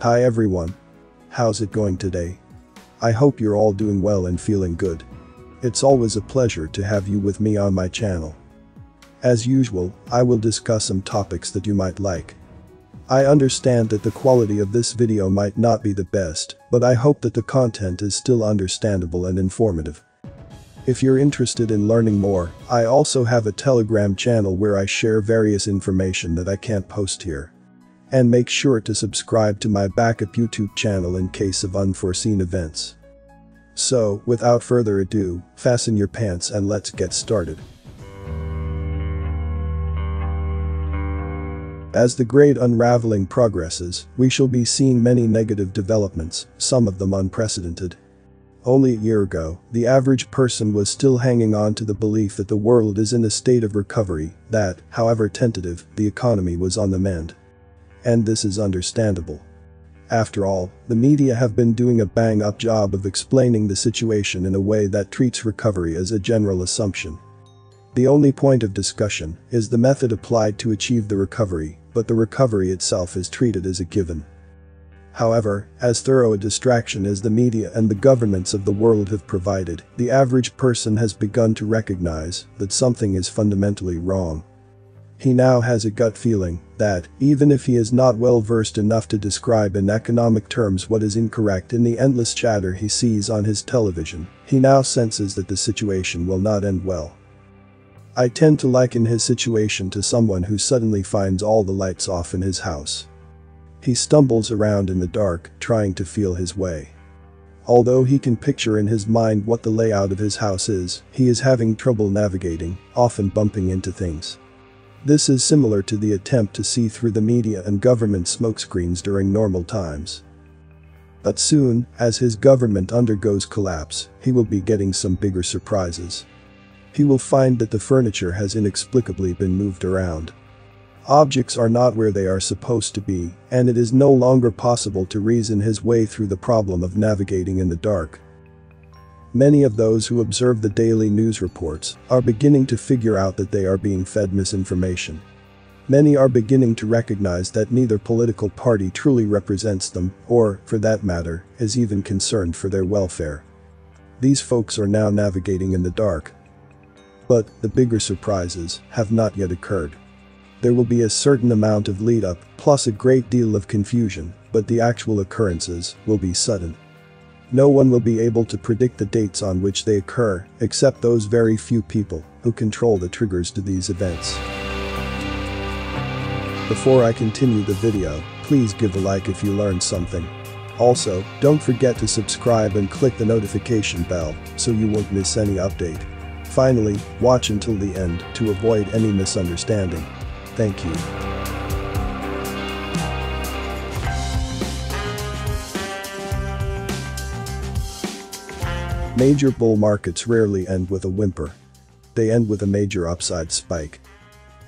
Hi everyone. How's it going today? I hope you're all doing well and feeling good. It's always a pleasure to have you with me on my channel. As usual, I will discuss some topics that you might like. I understand that the quality of this video might not be the best, but I hope that the content is still understandable and informative. If you're interested in learning more, I also have a telegram channel where I share various information that I can't post here. And make sure to subscribe to my backup YouTube channel in case of unforeseen events. So, without further ado, fasten your pants and let's get started. As the great unraveling progresses, we shall be seeing many negative developments, some of them unprecedented. Only a year ago, the average person was still hanging on to the belief that the world is in a state of recovery, that, however tentative, the economy was on the mend. And this is understandable. After all, the media have been doing a bang up job of explaining the situation in a way that treats recovery as a general assumption. The only point of discussion is the method applied to achieve the recovery, but the recovery itself is treated as a given. However, as thorough a distraction as the media and the governments of the world have provided, the average person has begun to recognize that something is fundamentally wrong. He now has a gut feeling that, even if he is not well versed enough to describe in economic terms what is incorrect in the endless chatter he sees on his television, he now senses that the situation will not end well. I tend to liken his situation to someone who suddenly finds all the lights off in his house. He stumbles around in the dark, trying to feel his way. Although he can picture in his mind what the layout of his house is, he is having trouble navigating, often bumping into things. This is similar to the attempt to see through the media and government smokescreens during normal times. But soon, as his government undergoes collapse, he will be getting some bigger surprises. He will find that the furniture has inexplicably been moved around. Objects are not where they are supposed to be, and it is no longer possible to reason his way through the problem of navigating in the dark. Many of those who observe the daily news reports are beginning to figure out that they are being fed misinformation. Many are beginning to recognize that neither political party truly represents them, or, for that matter, is even concerned for their welfare. These folks are now navigating in the dark. But the bigger surprises have not yet occurred. There will be a certain amount of lead up, plus a great deal of confusion, but the actual occurrences will be sudden. No one will be able to predict the dates on which they occur, except those very few people who control the triggers to these events. Before I continue the video, please give a like if you learned something. Also, don't forget to subscribe and click the notification bell so you won't miss any update. Finally, watch until the end to avoid any misunderstanding. Thank you. Major bull markets rarely end with a whimper. They end with a major upside spike.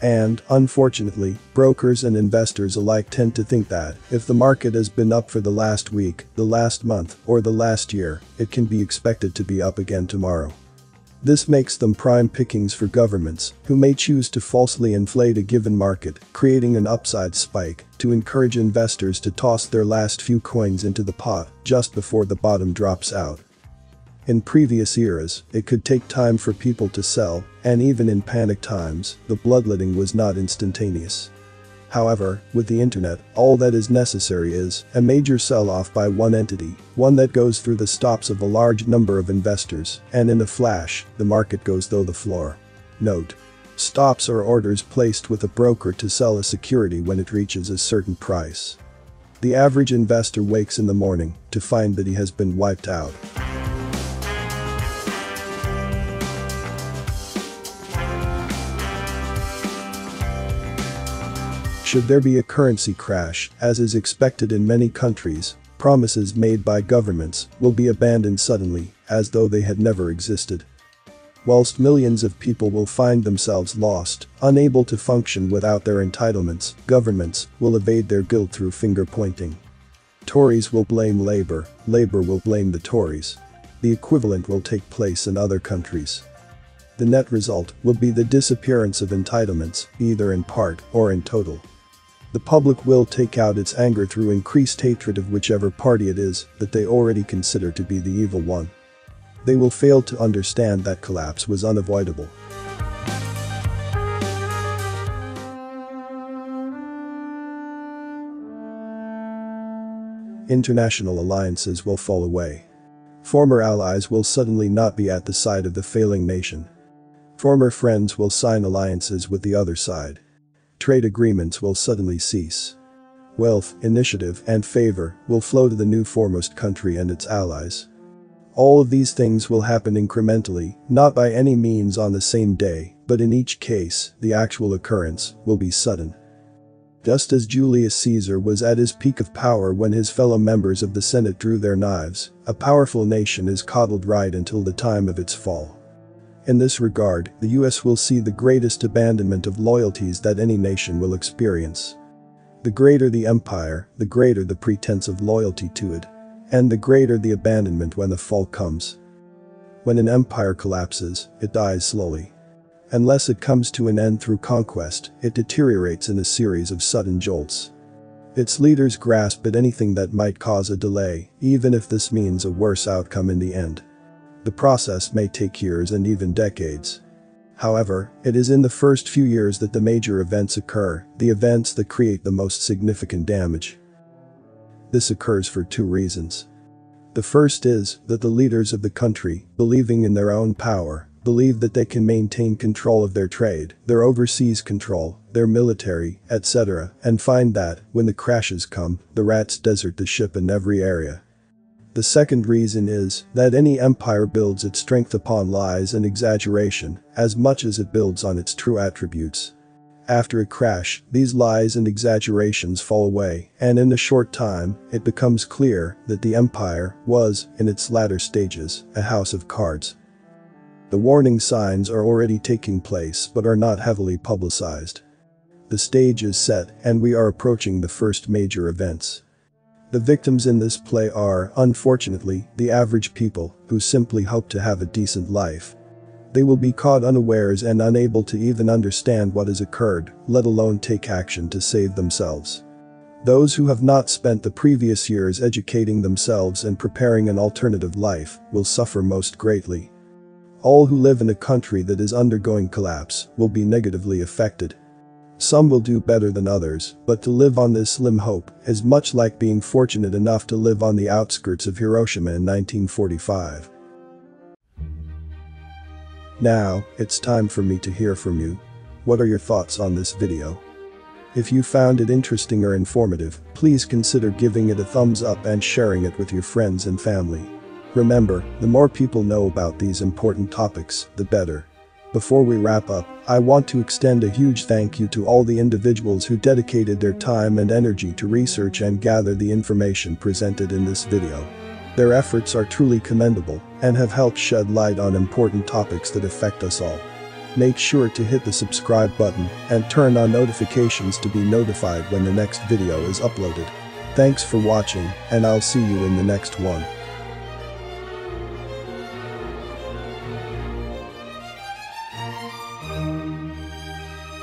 And, unfortunately, brokers and investors alike tend to think that, if the market has been up for the last week, the last month, or the last year, it can be expected to be up again tomorrow. This makes them prime pickings for governments, who may choose to falsely inflate a given market, creating an upside spike, to encourage investors to toss their last few coins into the pot just before the bottom drops out. In previous eras, it could take time for people to sell, and even in panic times, the bloodletting was not instantaneous. However, with the internet, all that is necessary is a major sell-off by one entity, one that goes through the stops of a large number of investors, and in a flash, the market goes through the floor. Note. Stops are orders placed with a broker to sell a security when it reaches a certain price. The average investor wakes in the morning to find that he has been wiped out. Should there be a currency crash, as is expected in many countries, promises made by governments will be abandoned suddenly, as though they had never existed. Whilst millions of people will find themselves lost, unable to function without their entitlements, governments will evade their guilt through finger pointing. Tories will blame Labour, Labour will blame the Tories. The equivalent will take place in other countries. The net result will be the disappearance of entitlements, either in part or in total. The public will take out its anger through increased hatred of whichever party it is that they already consider to be the evil one. They will fail to understand that collapse was unavoidable. International alliances will fall away. Former allies will suddenly not be at the side of the failing nation. Former friends will sign alliances with the other side. Trade agreements will suddenly cease. Wealth, initiative, and favor will flow to the new foremost country and its allies. All of these things will happen incrementally, not by any means on the same day, but in each case, the actual occurrence will be sudden. Just as Julius Caesar was at his peak of power when his fellow members of the Senate drew their knives, a powerful nation is coddled right until the time of its fall. In this regard, the US will see the greatest abandonment of loyalties that any nation will experience. The greater the empire, the greater the pretense of loyalty to it. And the greater the abandonment when the fall comes. When an empire collapses, it dies slowly. Unless it comes to an end through conquest, it deteriorates in a series of sudden jolts. Its leaders grasp at anything that might cause a delay, even if this means a worse outcome in the end. The process may take years and even decades. However, it is in the first few years that the major events occur, the events that create the most significant damage. This occurs for two reasons. The first is that the leaders of the country, believing in their own power, believe that they can maintain control of their trade, their overseas control, their military, etc., and find that, when the crashes come, the rats desert the ship in every area. The second reason is that any empire builds its strength upon lies and exaggeration as much as it builds on its true attributes. After a crash, these lies and exaggerations fall away, and in a short time, it becomes clear that the empire was, in its latter stages, a house of cards. The warning signs are already taking place but are not heavily publicized. The stage is set and we are approaching the first major events. The victims in this play are, unfortunately, the average people who simply hope to have a decent life. They will be caught unawares and unable to even understand what has occurred, let alone take action to save themselves. Those who have not spent the previous years educating themselves and preparing an alternative life will suffer most greatly. All who live in a country that is undergoing collapse will be negatively affected. Some will do better than others, but to live on this slim hope is much like being fortunate enough to live on the outskirts of Hiroshima in 1945. Now, it's time for me to hear from you. What are your thoughts on this video? If you found it interesting or informative, please consider giving it a thumbs up and sharing it with your friends and family. Remember, the more people know about these important topics, the better. Before we wrap up, I want to extend a huge thank you to all the individuals who dedicated their time and energy to research and gather the information presented in this video. Their efforts are truly commendable and have helped shed light on important topics that affect us all. Make sure to hit the subscribe button and turn on notifications to be notified when the next video is uploaded. Thanks for watching and I'll see you in the next one.